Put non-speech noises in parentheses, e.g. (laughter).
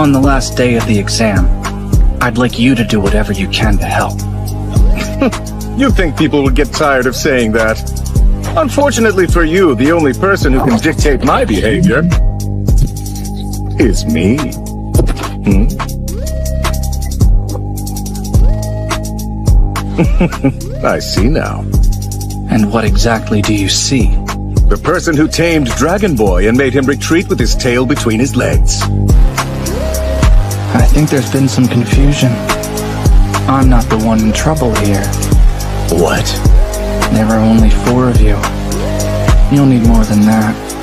On the last day of the exam, I'd like you to do whatever you can to help. (laughs) You think people would get tired of saying that? Unfortunately for you, the only person who can dictate my behavior is me. Hmm? (laughs) I see now. And what exactly do you see? The person who tamed Dragon Boy and made him retreat with his tail between his legs. I think there's been some confusion. I'm not the one in trouble here. What? There are only four of you. You'll need more than that.